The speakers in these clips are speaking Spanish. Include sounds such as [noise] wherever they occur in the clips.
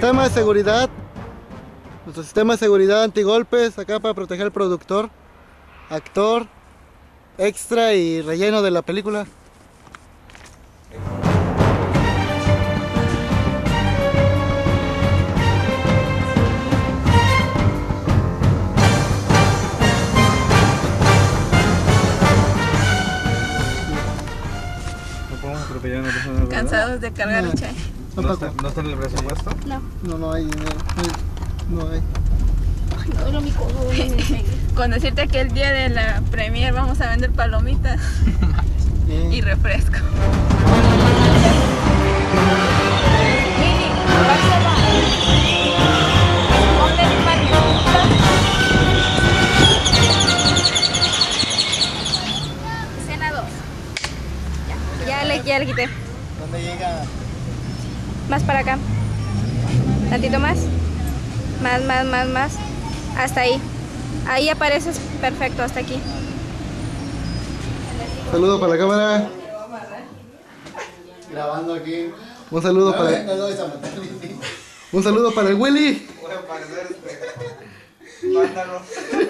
sistema de seguridad. Nuestro sistema de seguridad antigolpes acá para proteger al productor, actor, extra y relleno de la película. No podemos atropellar a una persona. ¿verdad? Cansados de cargar el chai. No, ¿No está, ¿No está en el presupuesto? No. No, no hay dinero. No hay. No, era mi. [laughs] Con decirte que el día de la premier vamos a vender palomitas [laughs] y refresco. Tantito más. Más, más, más, más. Hasta ahí. Ahí apareces perfecto, hasta aquí. Saludo para la cámara. Grabando aquí. Un saludo para Un saludo para el Willy. Voy a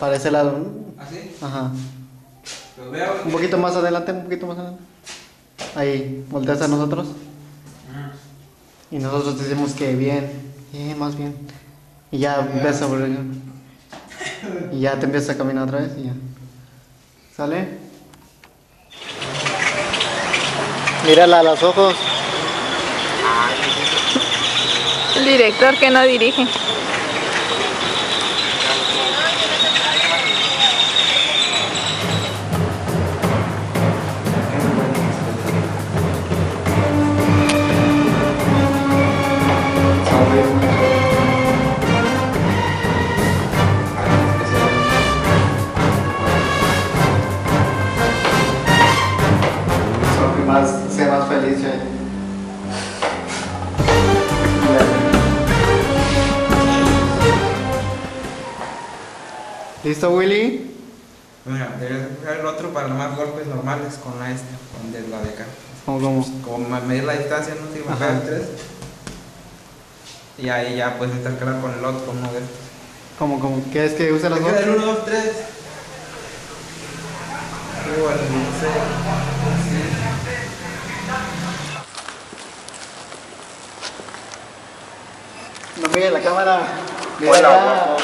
Para ese lado. ¿no? ¿Así? Ajá. Los veo. Un poquito más adelante, un poquito más adelante. Ahí, volteas a nosotros. Y nosotros decimos que bien, bien, más bien. Y ya empiezas a volver. Y ya te empiezas a caminar otra vez y ya. ¿Sale? Mírala a los ojos. El director que no dirige. Más, sea más feliz. eh. ¿Listo, Willy? Mira, deberías coger el otro para más golpes normales con la esta, con de la de acá. ¿Cómo, cómo? Como ma- medir la distancia, no bajar Ajá. el 3. Y ahí ya puedes intercalar con el otro, con uno de estos. ¿Cómo, cómo? ¿Quieres que use las Te dos? el 1, 2, 3. Igual, no sé. La cámara. Mira Hola, allá. guapo.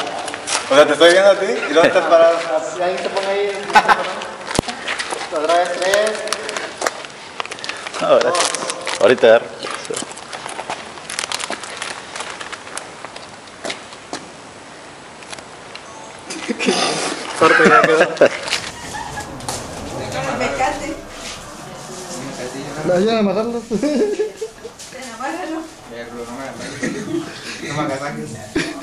O sea, te estoy viendo a ti y dónde estás parado. [laughs] Y ahí se pone ahí. Otra vez tres. Ahora. Ahorita agarro. [laughs] Corte ya quedó. ¿La ayudan a matarlos? No [laughs] me agasajes. [laughs]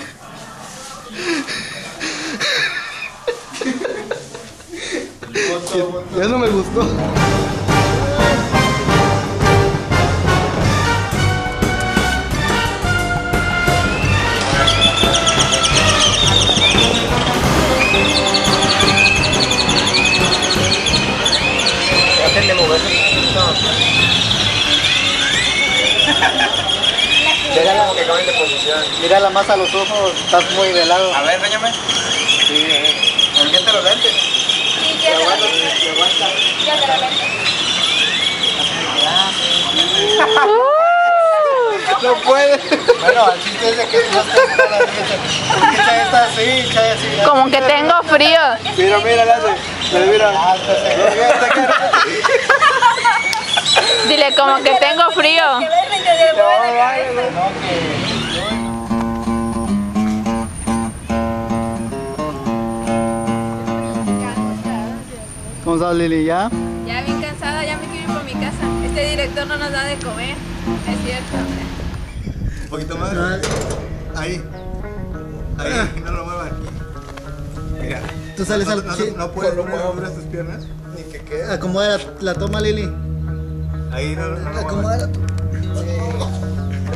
Ya no me gustó. Déjala que cambie de posición. Mírala más a los ojos, estás muy de lado. A ver, enséñame. Sí, eh. Envíate los lentes. Sí, ya te la Ya te la No puede. Bueno, el chiste es de que no con la. Porque Chay está así, Chay así. Como que tengo frío. Mira, mira, la hace. Mira, mira. Ah, Dile como que tengo frío. ¿Cómo estás, Lili? ¿Ya? Ya bien cansada, ya me quiero ir por mi casa. Este director no nos da de comer. Es cierto. Un poquito más. Ahí. Ahí, no lo muevas. Mira. Tú sales no, al. no, sí. no puedes, no puedes mover tus piernas. Ni que quede. Acomoda la, la toma, Lili. Ahí no, no, no. El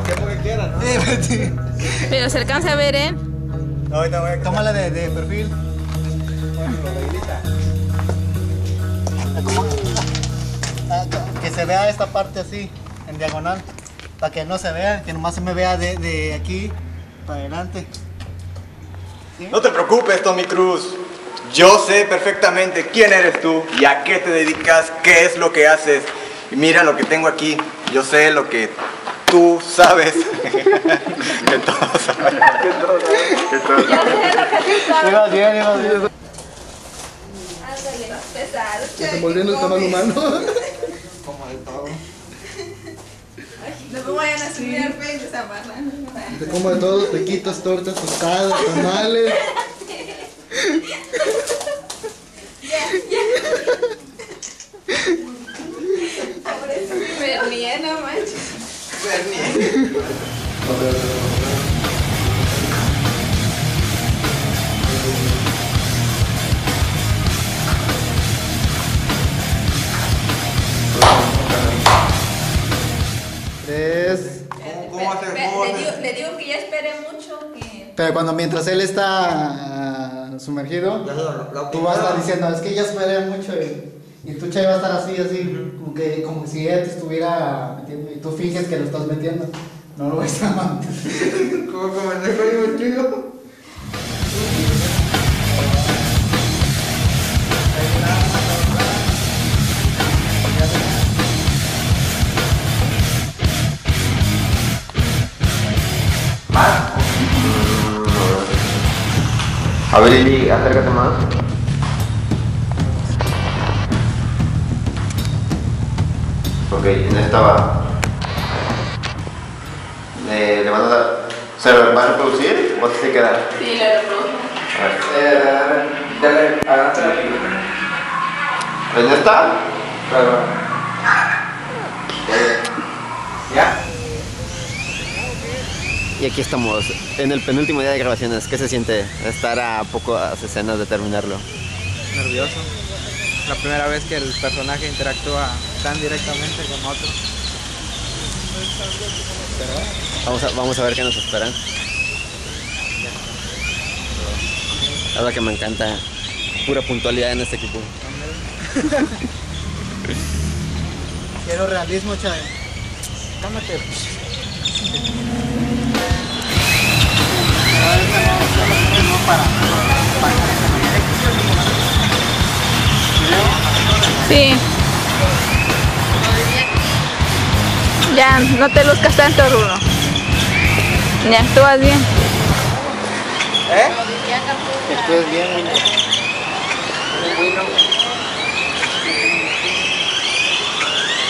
tiempo que quieras, ¿no? Pero se alcanza a ver, ¿eh? Ahorita voy a Tómala de, de perfil. Que se vea esta parte así, en diagonal. Para que no se vea, que nomás se me vea de, de aquí para adelante. No te preocupes, Tommy Cruz. Yo sé perfectamente quién eres tú y a qué te dedicas, qué es lo que haces. Y mira lo que tengo aquí. Yo sé lo que tú sabes. [laughs] que todos saben. Que todos [laughs] saben. Que todos saben. Ibas bien, ibas bien. Ándale, pesado. Desenvolviendo el tamaño humano. Como de todo. No me vayan a subir al Facebook, se amarran. Te como de todos, pequitos, tortas, tostadas, tamales. [laughs] Me ríe, no manches. Tres. ¿Cómo- hacer- le, digo, le digo que ya espere mucho. Que... Pero cuando mientras él está ah, sumergido, tú vas a estar diciendo, es que ya esperé mucho y, y tu Chay va a estar así, así, como, que, como si ella te estuviera metiendo y tú finges que lo estás metiendo. No lo vas a mantener. [laughs] Como como el de Hollywood chido. A ver, Lili, acércate más. Ok, en esta va. Le, van a dar. ¿Se lo va a reproducir o se queda? Sí, le reproduzco. A ver. Eh, dale, adelante la ¿En esta? Claro. ¿Ya? Y aquí estamos, en el penúltimo día de grabaciones. ¿Qué se siente estar a pocas escenas de terminarlo? Nervioso. La primera vez que el personaje interactúa tan directamente con otro. Vamos a, vamos a ver qué nos esperan. Es lo que me encanta, pura puntualidad en este equipo. [laughs] Quiero realismo, Chay. Cálmate. Sí. Ya, no te luzcas tanto, Rulo. Ya, tú vas bien. ¿Eh? Es bien.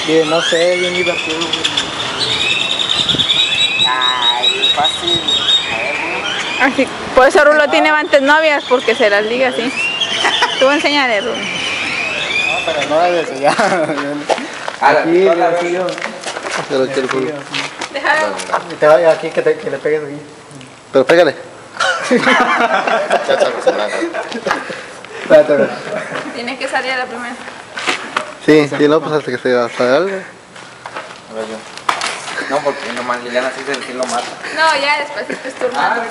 Bien, no sé, bien divertido. Ay, fácil. Así, por eso Rulo tiene antes novias, porque se las liga así. Tú enséñale, Rulo. No, pero no debes ya. Ahora, Aquí, toda la aquí, vez. Pero que el. Déjalo. Y te vaya aquí que, te, que le pegues aquí. Pero pégale. Espérate, a ver. Tienes que salir a la primera. Sí, sí, no, pues hasta que se hasta algo. A ver yo. No, porque nomás Liliana sí, se- sí lo mata. No, ya después es tu hermano.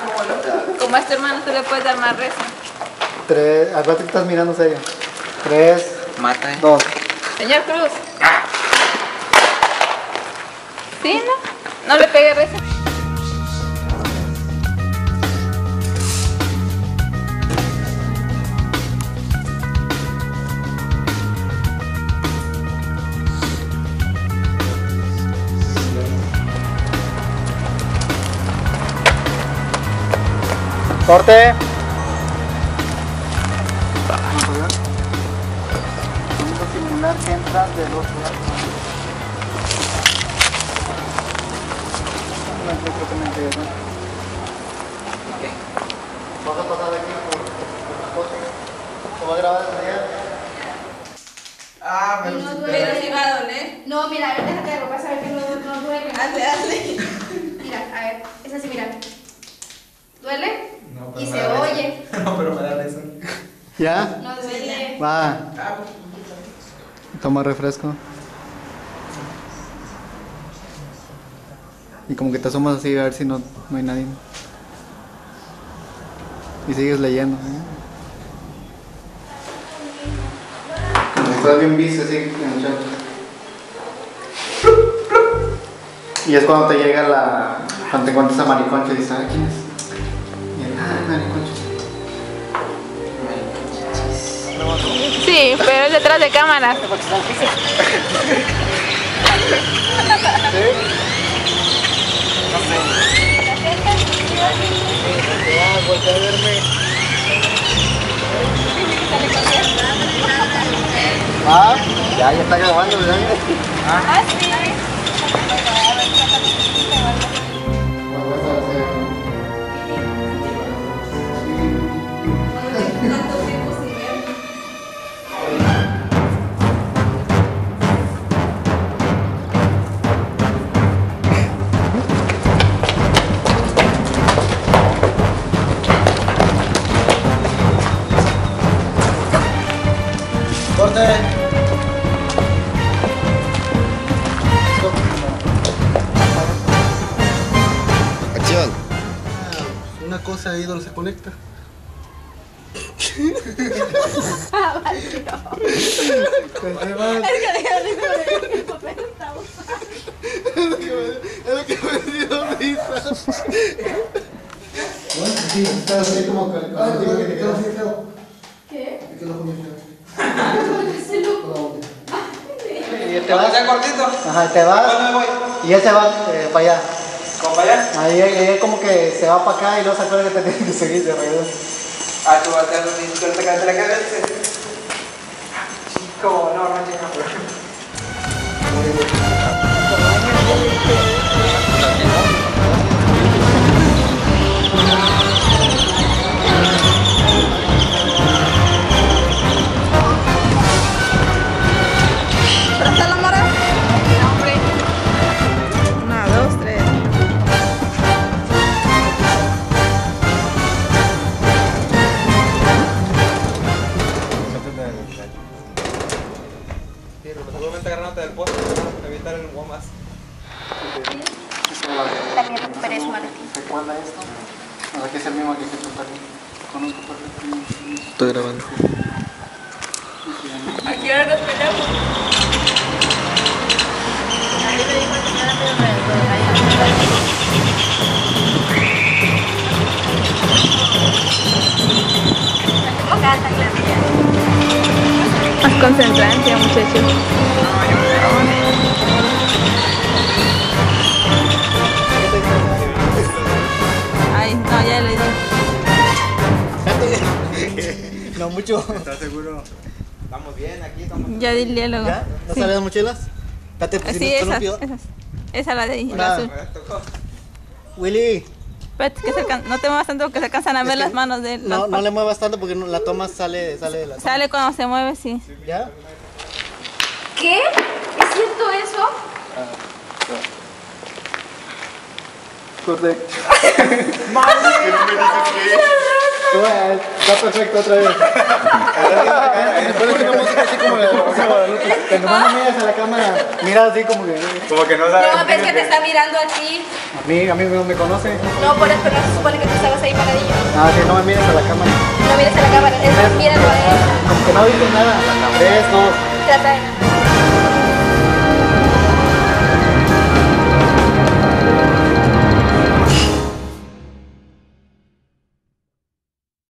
Como es tu hermano, tú le puedes dar más rezo. Tres. Acuérdate que estás mirando serio. Tres, Mata, eh. dos. Señor Cruz. ¿Sí, no? No le pegue rezo. Corte. simular que entra del otro lado. Vas a pasar aquí por las. ¿Te va a grabar desde allá? Ah, pero no duele. Pero sí va a doler. No, mira, a ver, déjate de ropa, saber que no, no duele. Hazle, hazle. Mira, a ver, es así, mira. ¿Duele? No, pero y me se oye. [laughs] No, pero me da risa. ¿Ya? No duele. Va. Toma refresco. Y como que te asomas así a ver si no, no hay nadie. Y sigues leyendo. ¿eh? Como estás bien visto así. Y es cuando te llega la. Cuando te encuentras a Mariconcho y dices, ah, ¿quién es? Y él, ah, Mariconcho. Sí, pero es detrás de cámaras. [laughs] Ah, ya, ya está grabando, ¿verdad? Corte. Acción. Una cosa ahí donde se conecta. Es lo que me dio risa. Sí, está así como que. ¿Qué? ¿Qué lo comió Y te vas. cortito? Ajá, te vas. ¿Cuándo me voy? Y él se va eh, para allá. ¿Cómo para allá? Ahí él como que se va para acá y luego se acuerda que te tiene que seguir de regreso. Ah, tú vas a hacer un que te la cara dice. Chico, no, no llega. Concentrancia, muchachos. Ay, no, ya le di. [laughs] No mucho. ¿Estás seguro? Estamos bien aquí, estamos. Ya di el diálogo. ¿Ya? ¿No Sí. salen las mochilas? Date, si Sí, esas. Esa la de ahí, la azul. Willy, que se no te muevas tanto que se alcanzan a ver las manos de no, no le muevas tanto porque no- la toma sale, sale de la toma. Sale cuando se mueve, sí. ¿Ya? ¿Qué? ¿Es cierto eso? Correcto. [laughs] [laughs] Está perfecto otra vez. Después una música así como la de Rosa de Guadalupe. Cuando más no miras a la cámara, mira así como que. Como que no sabes. No, ves que te está mirando a ti. A mí, a mí no me conoce. No, por eso no se supone que tú estabas ahí paradillo. Ah, sí, no me mires a la cámara. No mires a la cámara, es míralo a él. Como que no dices nada. Tres, dos. Trata de...